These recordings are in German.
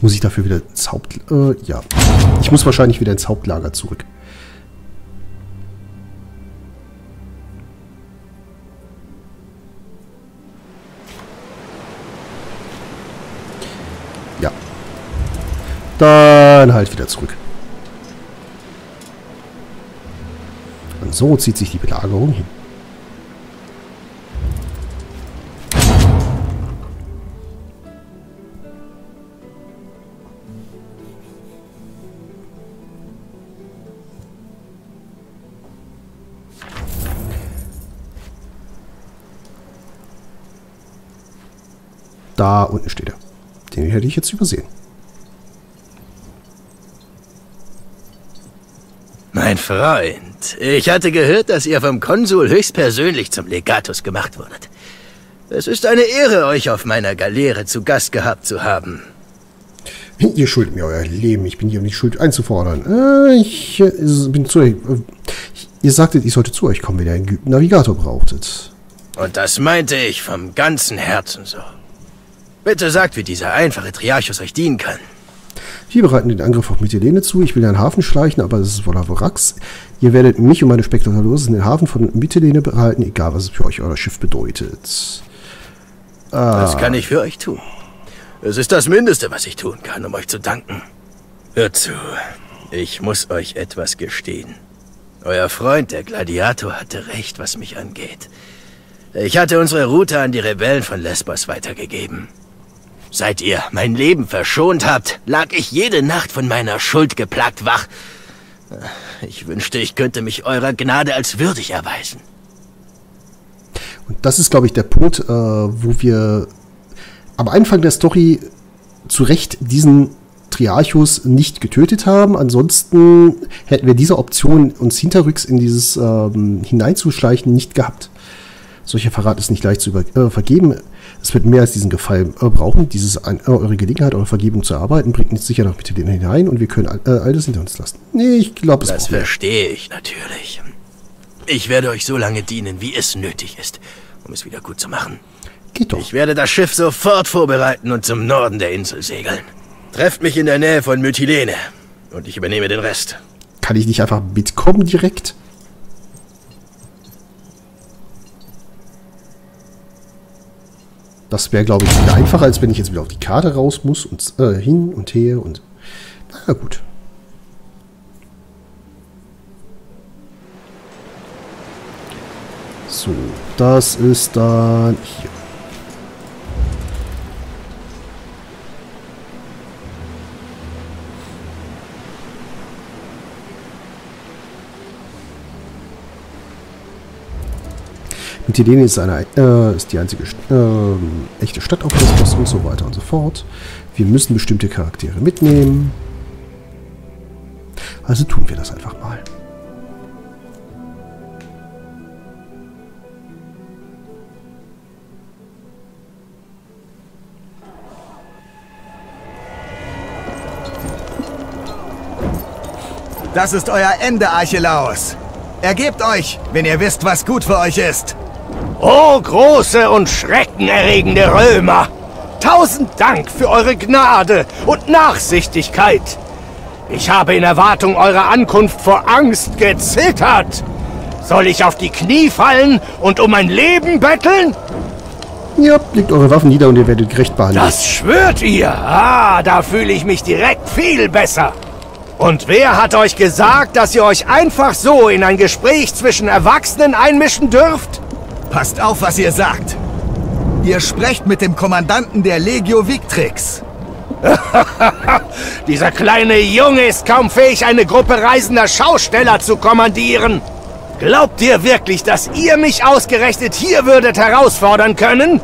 Muss ich dafür wieder ins Haupt... Äh, ja. Ich muss wahrscheinlich wieder ins Hauptlager zurück. Ja. Dann halt wieder zurück. Und so zieht sich die Belagerung hin. Da unten steht er. Den hätte ich jetzt übersehen. Mein Freund, ich hatte gehört, dass ihr vom Konsul höchstpersönlich zum Legatus gemacht wurdet. Es ist eine Ehre, euch auf meiner Galeere zu Gast gehabt zu haben. Ihr schuldet mir euer Leben. Ich bin hier, um die Schuld einzufordern. Äh, ich äh, bin zu euch. Äh, ihr sagtet, ich sollte zu euch kommen, wenn ihr einen geübten Navigator brauchtet. Und das meinte ich vom ganzen Herzen so. Bitte sagt, wie dieser einfache Triarchus euch dienen kann. Wir bereiten den Angriff auf Mytilene zu. Ich will den Hafen schleichen, aber es ist Volavorax. Ihr werdet mich und meine Spektakulose in den Hafen von Mytilene behalten, egal was es für euch euer Schiff bedeutet. Ah. Das kann ich für euch tun. Es ist das Mindeste, was ich tun kann, um euch zu danken. Hört zu, ich muss euch etwas gestehen. Euer Freund, der Gladiator, hatte recht, was mich angeht. Ich hatte unsere Route an die Rebellen von Lesbos weitergegeben. Seit ihr mein Leben verschont habt, lag ich jede Nacht von meiner Schuld geplagt wach. Ich wünschte, ich könnte mich eurer Gnade als würdig erweisen. Und das ist, glaube ich, der Punkt, äh, wo wir am Anfang der Story zu Recht diesen Triarchus nicht getötet haben. Ansonsten hätten wir diese Option, uns hinterrücks in dieses ähm, hineinzuschleichen, nicht gehabt. Solcher Verrat ist nicht leicht zu äh, vergeben. Es wird mehr als diesen Gefallen äh, brauchen. Dieses, äh, eure Gelegenheit, eure Vergebung zu erarbeiten, bringt uns sicher noch mit hinein und wir können äh, alles hinter uns lassen. Nee, ich glaube, es Das verstehe ich natürlich. Ich werde euch so lange dienen, wie es nötig ist, um es wieder gut zu machen. Geht doch. Ich werde das Schiff sofort vorbereiten und zum Norden der Insel segeln. Trefft mich in der Nähe von Mytilene und ich übernehme den Rest. Kann ich nicht einfach mitkommen direkt? Das wäre, glaube ich, viel einfacher, als wenn ich jetzt wieder auf die Karte raus muss und äh, hin und her und... Na gut. So, das ist dann hier. Mytilene ist, eine, äh, ist die einzige äh, echte Stadt auf Lesbos und so weiter und so fort. Wir müssen bestimmte Charaktere mitnehmen. Also tun wir das einfach mal. Das ist euer Ende, Archelaus. Ergebt euch, wenn ihr wisst, was gut für euch ist. O große und schreckenerregende Römer! Tausend Dank für eure Gnade und Nachsichtigkeit. Ich habe in Erwartung eurer Ankunft vor Angst gezittert. Soll ich auf die Knie fallen und um mein Leben betteln? Ja, legt eure Waffen nieder und ihr werdet gerecht behandelt. Das schwört ihr? Ah, da fühle ich mich direkt viel besser. Und wer hat euch gesagt, dass ihr euch einfach so in ein Gespräch zwischen Erwachsenen einmischen dürft? Passt auf, was ihr sagt. Ihr sprecht mit dem Kommandanten der Legio Victrix. Dieser kleine Junge ist kaum fähig, eine Gruppe reisender Schausteller zu kommandieren. Glaubt ihr wirklich, dass ihr mich ausgerechnet hier würdet herausfordern können?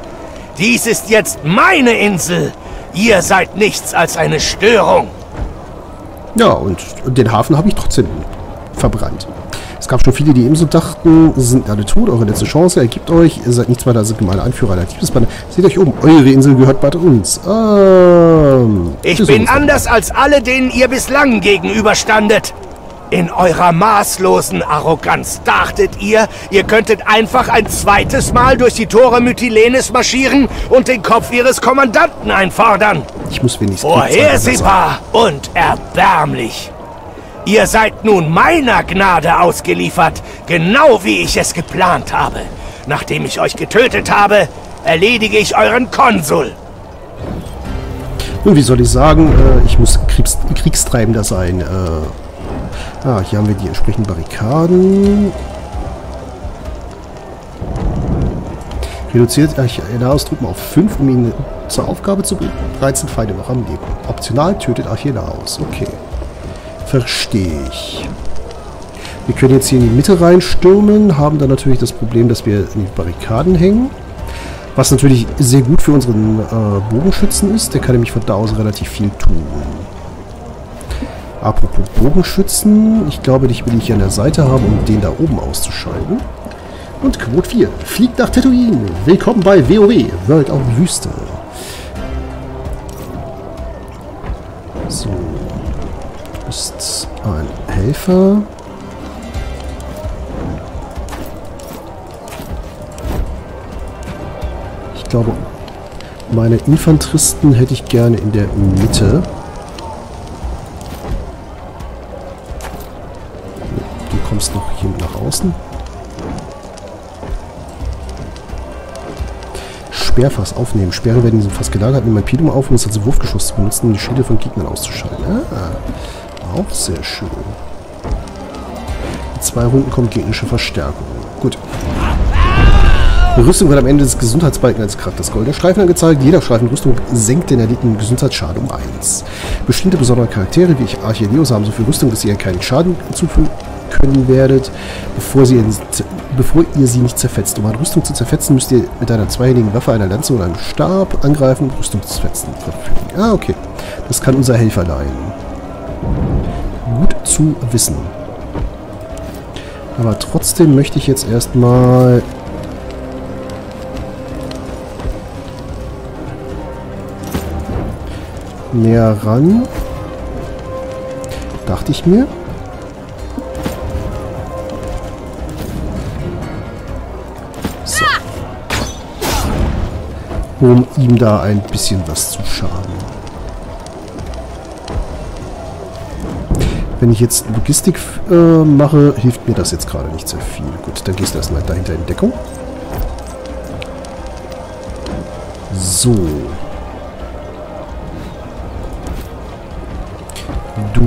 Dies ist jetzt meine Insel. Ihr seid nichts als eine Störung. Ja, und den Hafen habe ich trotzdem verbrannt. Es gab schon viele, die ebenso dachten, sie sind alle tot, eure letzte Chance, ergibt euch, ihr seid nichts weiter als gemeine Anführer einer Diebesbande. Seht euch um, eure Insel gehört bald uns. Ähm, ich bin anders als alle, denen ihr bislang gegenüberstandet. In eurer maßlosen Arroganz dachtet ihr, ihr könntet einfach ein zweites Mal durch die Tore Mytilenes marschieren und den Kopf ihres Kommandanten einfordern. Ich muss wenigstens... Vorhersehbar und erbärmlich. Ihr seid nun meiner Gnade ausgeliefert, genau wie ich es geplant habe. Nachdem ich euch getötet habe, erledige ich euren Konsul. Nun, wie soll ich sagen, äh, ich muss Kriegs Kriegstreibender sein. Äh, ah, hier haben wir die entsprechenden Barrikaden. Reduziert Archelaus-Truppen auf 5, um ihn zur Aufgabe zu bringen. 13 Feinde noch am Leben. Optional tötet Archelaus. Okay. Verstehe ich. Wir können jetzt hier in die Mitte reinstürmen, haben dann natürlich das Problem, dass wir in die Barrikaden hängen. Was natürlich sehr gut für unseren äh, Bogenschützen ist. Der kann nämlich von da aus relativ viel tun. Apropos Bogenschützen. Ich glaube, dich will ich hier an der Seite haben, um den da oben auszuschalten. Und Quote 4. Fliegt nach Tatooine. Willkommen bei WoW. World of Wüste. Ein Helfer. Ich glaube, meine Infanteristen hätte ich gerne in der Mitte. Du kommst noch hier nach außen. Sperrfass aufnehmen. Sperre werden in diesem Fass gelagert. Nimm ein Pilum auf, um es als Wurfgeschoss zu benutzen, um die Schilde von Gegnern auszuschalten. Ah, auch sehr schön. In zwei Runden kommt gegnerische Verstärkung. Gut. Rüstung wird am Ende des Gesundheitsbalken als Charakter Goldene Streifen angezeigt. Jeder Streifen Rüstung senkt den erlittenen Gesundheitsschaden um 1. Bestimmte besondere Charaktere wie ich Archelios haben so viel Rüstung, dass ihr keinen Schaden zufügen können werdet, bevor, sie bevor ihr sie nicht zerfetzt. Um eine Rüstung zu zerfetzen, müsst ihr mit einer zweihändigen Waffe, einer Lanze oder einem Stab angreifen, Rüstung zu zerfetzen. Ah, okay. Das kann unser Helfer leihen. Gut zu wissen. Aber trotzdem möchte ich jetzt erstmal näher ran. Dachte ich mir. So. Um ihm da ein bisschen was zu schaden. Wenn ich jetzt Logistik äh, mache, hilft mir das jetzt gerade nicht sehr viel. Gut, dann gehst du erstmal dahinter in Deckung. So. Du.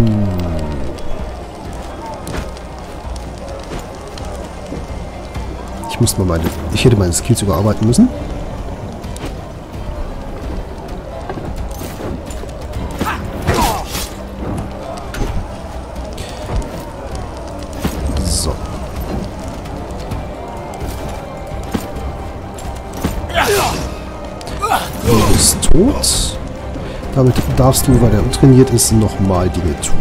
Ich muss mal meine... Ich hätte meine Skills überarbeiten müssen. Damit darfst du, weil er untrainiert ist, nochmal Dinge tun.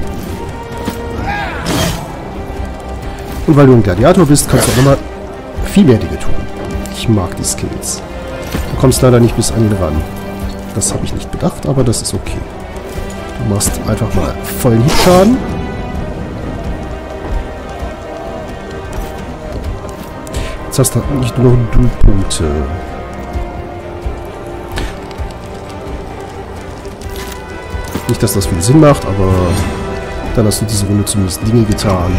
Und weil du ein Gladiator bist, kannst du auch nochmal viel mehr Dinge tun. Ich mag die Skills. Du kommst leider nicht bis an ihn ran. Das habe ich nicht bedacht, aber das ist okay. Du machst einfach mal vollen Hiebschaden. Jetzt hast du nicht nur noch Du-Punkte. Nicht, dass das viel Sinn macht, aber dann hast du diese Runde zumindest Dinge getan.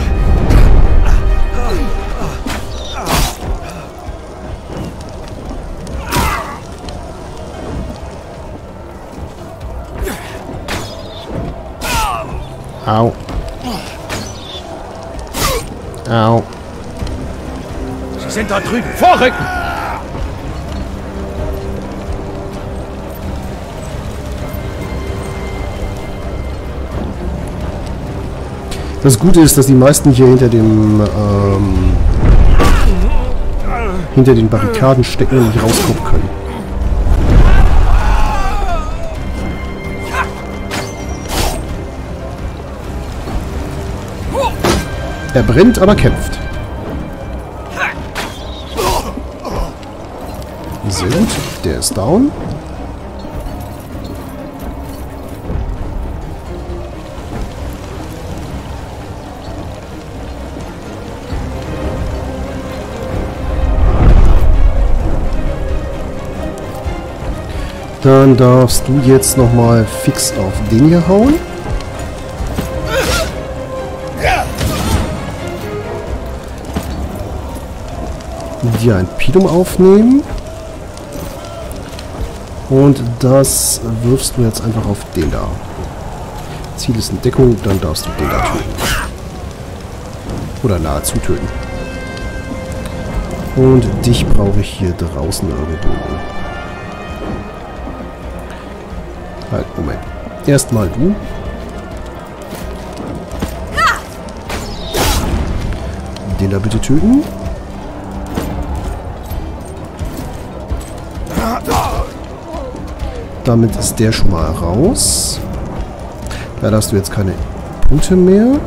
Au. Au. Sie sind dort drüben. Vorrücken! Das Gute ist, dass die meisten hier hinter dem ähm, hinter den Barrikaden stecken und nicht rauskommen können. Er brennt, aber kämpft. Sehr gut. Der ist down. Dann darfst du jetzt nochmal fix auf den hier hauen. Dir ein Pilum aufnehmen. Und das wirfst du jetzt einfach auf den da. Ziel ist in Deckung, dann darfst du den da töten. Oder nahezu töten. Und dich brauche ich hier draußen irgendwo. Moment. Erstmal du. Den da bitte töten. Damit ist der schon mal raus. Da hast du jetzt keine Punkte mehr.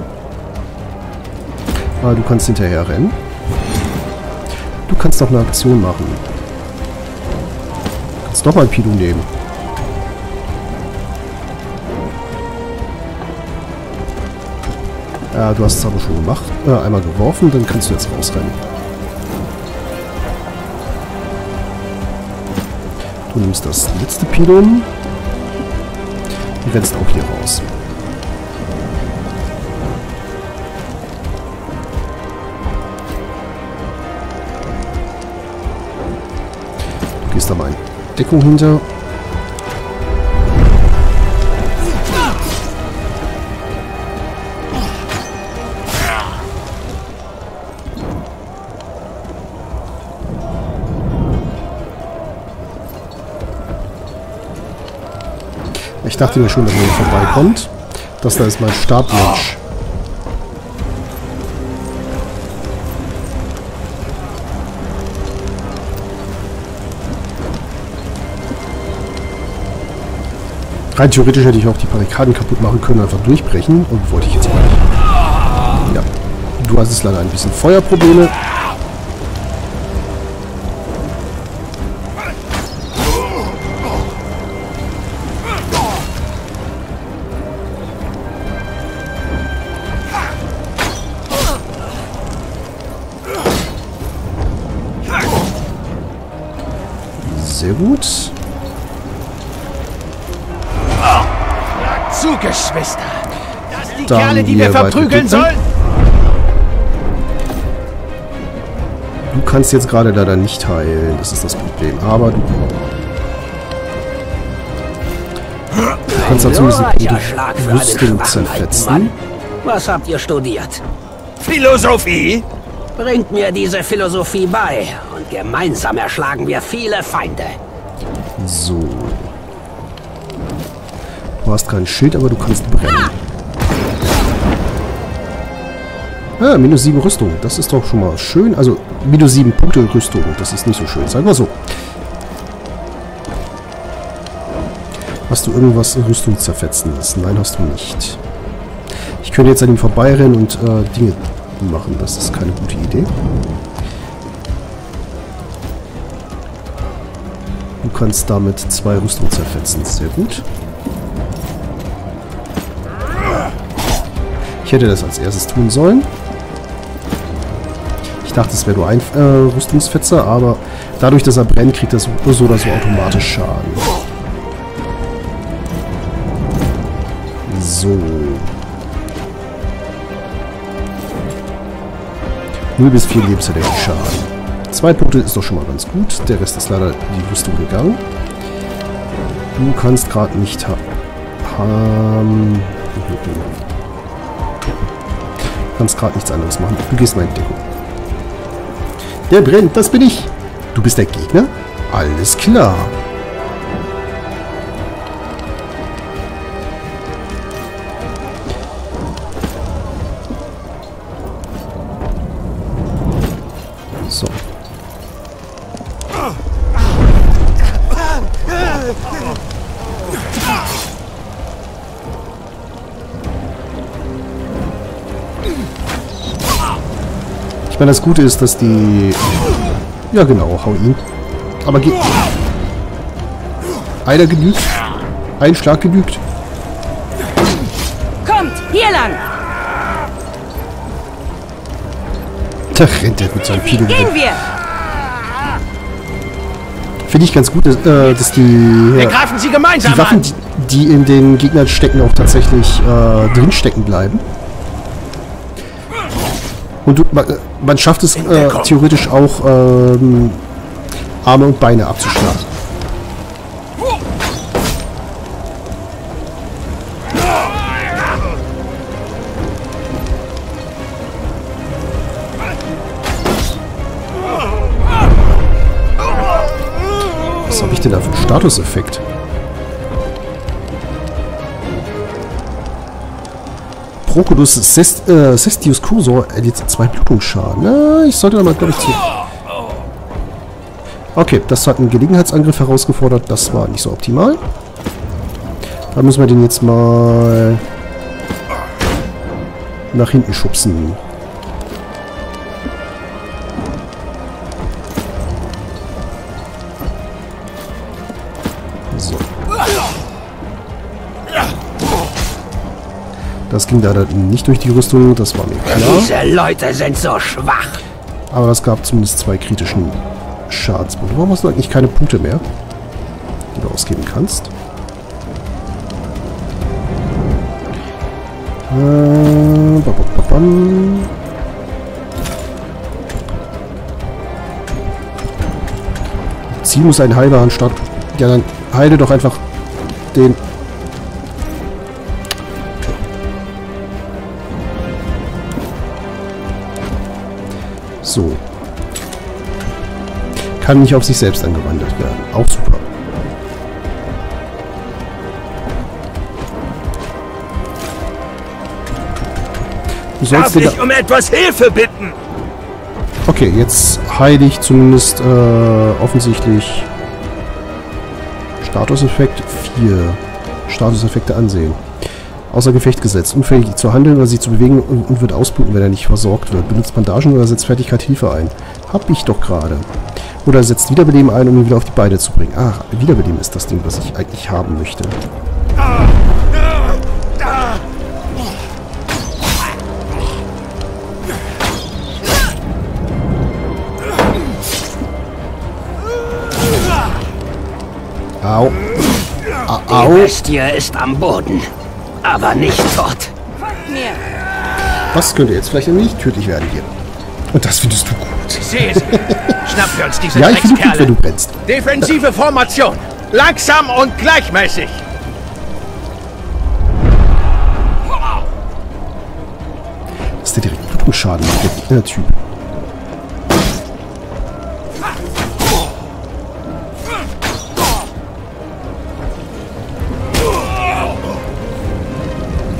Aber du kannst hinterher rennen. Du kannst noch eine Aktion machen. Du kannst noch mal ein Pilu nehmen. Ja, du hast es aber schon gemacht. Äh, einmal geworfen, dann kannst du jetzt rausrennen. Du nimmst das letzte Pilon. Und rennst auch hier raus. Du gehst da mal in Deckung hinter. Ich dachte mir schon, dass er vorbeikommt. Das da ist mein Stabmensch. Rein theoretisch hätte ich auch die Barrikaden kaputt machen können, einfach durchbrechen. Und wollte ich jetzt aber nicht. Ja. Du hast es leider ein bisschen Feuerprobleme. Zu, Geschwister! Das sind die Dann Kerle, die wir hier verprügeln weiter sollen! Du kannst jetzt gerade leider nicht heilen. Das ist das Problem. Aber du... Du kannst dazu diese Glorreicher Schlag für einen Rüstung zerfetzen. Was habt ihr studiert? Philosophie? Bringt mir diese Philosophie bei und gemeinsam erschlagen wir viele Feinde. So. Du hast kein Schild, aber du kannst brennen. Ah, minus 7 Rüstung. Das ist doch schon mal schön. Also, minus 7 Punkte Rüstung. Das ist nicht so schön. Sagen wir so. Hast du irgendwas Rüstung zerfetzendes? Nein, hast du nicht. Ich könnte jetzt an ihm vorbeirennen und äh, Dinge machen. Das ist keine gute Idee. Du kannst damit zwei Rüstung zerfetzen. Sehr gut. Hätte das als erstes tun sollen. Ich dachte, es wäre nur ein äh, Rüstungsfetzer, aber dadurch, dass er brennt, kriegt er so oder so automatisch Schaden. So. 0 bis 4 Lebensenergie Schaden. Zwei Punkte ist doch schon mal ganz gut. Der Rest ist leider die Rüstung gegangen. Du kannst gerade nicht ha haben. Kannst gerade nichts anderes machen. Du gehst mal in Deckung. Der brennt, das bin ich. Du bist der Gegner? Alles klar. So. Ich meine, das Gute ist, dass die... Ja, genau, hau ihn. Aber geht... Einer genügt. Ein Schlag genügt. Kommt, hier lang! Da rennt er mit seinem Pilo. Gehen wir! Finde ich ganz gut, dass, äh, dass die, Wir ja, greifen sie gemeinsam die Waffen, die, die in den Gegnern stecken, auch tatsächlich äh, drinstecken bleiben. Und du, man, man schafft es äh, theoretisch auch, ähm, Arme und Beine abzuschlagen. Was habe ich denn da für einen Statuseffekt? Proculus Sest, äh, Sestius Cursor erlitt zwei Blutungsschaden. Na, ich sollte da mal, glaube ich, zu... Okay, das hat einen Gelegenheitsangriff herausgefordert. Das war nicht so optimal. Da müssen wir den jetzt mal nach hinten schubsen. Das ging leider nicht durch die Rüstung, das war mir klar. Diese Leute sind so schwach. Aber das gab zumindest zwei kritischen Schadenspunkte. Warum hast du eigentlich keine Punkte mehr, die du ausgeben kannst? Äh, ba, ba, ba. Ziel muss ein Heiler anstatt... Ja, dann heile doch einfach den... So. Kann nicht auf sich selbst angewandt werden. Auch super. Du Darf sollst dir da ich um etwas Hilfe bitten? Okay, jetzt heile ich zumindest äh, offensichtlich Statuseffekt 4. Statuseffekte ansehen. Außer Gefecht gesetzt. Unfähig zu handeln oder sich zu bewegen und, wird ausbluten, wenn er nicht versorgt wird. Benutzt Bandagen oder setzt Fertigkeit Hilfe ein. Hab ich doch gerade. Oder setzt Wiederbeleben ein, um ihn wieder auf die Beine zu bringen. Ach, Wiederbeleben ist das Ding, was ich eigentlich haben möchte. Au. A Die Au. Bestie ist am Boden, aber nicht tot. Das könnte jetzt vielleicht wenig tödlich werden hier. Und das findest du gut. Ich sehe sie. Schnappen wir uns diese Ja, ich finde gut, wenn du brennst. Defensive Formation. Langsam und gleichmäßig. Dass der direkt Blutungsschaden macht, der Gegner-Typ.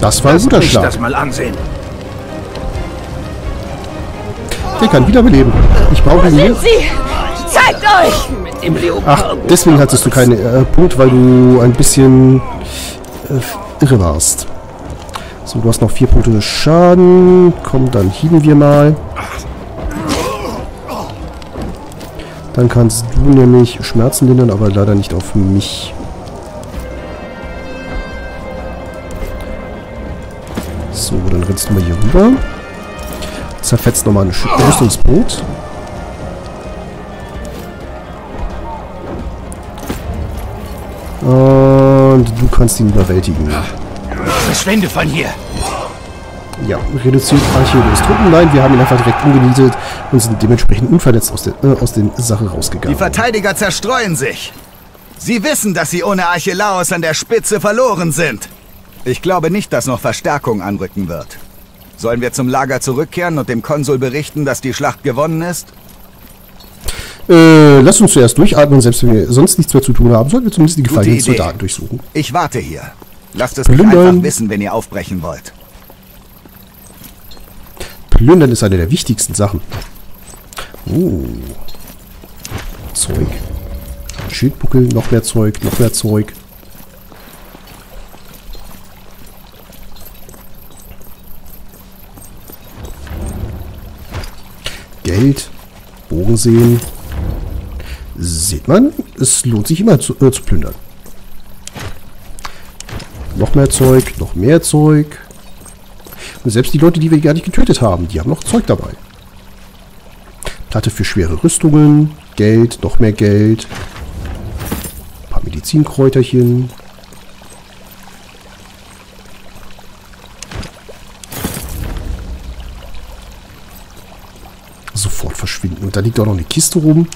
Das war ein guter Schlag. das mal ansehen. Der kann wiederbeleben. Ich brauche ihn. Sie! Zeigt euch! Mit dem Ach, deswegen hattest du keinen äh, Punkt, weil du ein bisschen äh, irre warst. So, du hast noch vier Punkte Schaden. Komm, dann hieben wir mal. Dann kannst du nämlich Schmerzen lindern, aber leider nicht auf mich. Rennst du mal hier rüber. Zerfetzt nochmal einen Sch- Rüstungspunkt. Und du kannst ihn überwältigen. Verschwinde von hier. Ja, reduziert Archäolus Truppen. Nein, wir haben ihn einfach direkt umgenietet und sind dementsprechend unverletzt aus der, äh, aus den Sache Die rausgegangen. Verteidiger zerstreuen sich. Sie wissen, dass sie ohne Archelaos an der Spitze verloren sind. Ich glaube nicht, dass noch Verstärkung anrücken wird. Sollen wir zum Lager zurückkehren und dem Konsul berichten, dass die Schlacht gewonnen ist? Äh, lass uns zuerst durchatmen, selbst wenn wir sonst nichts mehr zu tun haben, sollten wir zumindest die gefallenen. Soldaten durchsuchen. Ich warte hier. Lasst es mich Plündern. einfach wissen, wenn ihr aufbrechen wollt. Plündern ist eine der wichtigsten Sachen. Oh. Zeug. Schildbuckel, noch mehr Zeug, noch mehr Zeug. Geld, Bogensehen. Sieht man, es lohnt sich immer zu, äh, zu plündern. Noch mehr Zeug, noch mehr Zeug. Und selbst die Leute, die wir gar nicht getötet haben, die haben noch Zeug dabei. Platte für schwere Rüstungen, Geld, noch mehr Geld. paar Medizinkräuterchen. Und da liegt auch noch eine Kiste rum.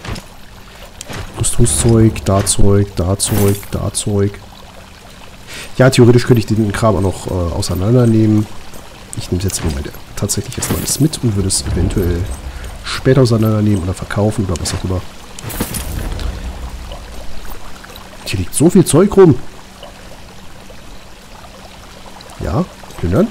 Rüstungszeug, da Zeug, da Zeug, da Zeug. Ja, theoretisch könnte ich den Kram auch noch äh, auseinandernehmen. Ich nehme es jetzt im Moment tatsächlich erstmal alles mit und würde es eventuell später auseinandernehmen oder verkaufen oder was auch immer. Hier liegt so viel Zeug rum. Ja, plündern.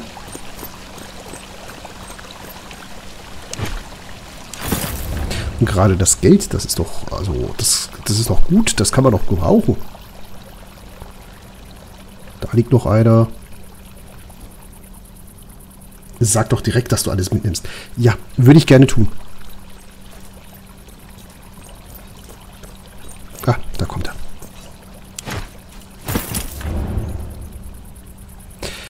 Und gerade das Geld, das ist doch, also, das, das ist doch gut, das kann man doch gebrauchen. Da liegt noch einer. Sag doch direkt, dass du alles mitnimmst. Ja, würde ich gerne tun.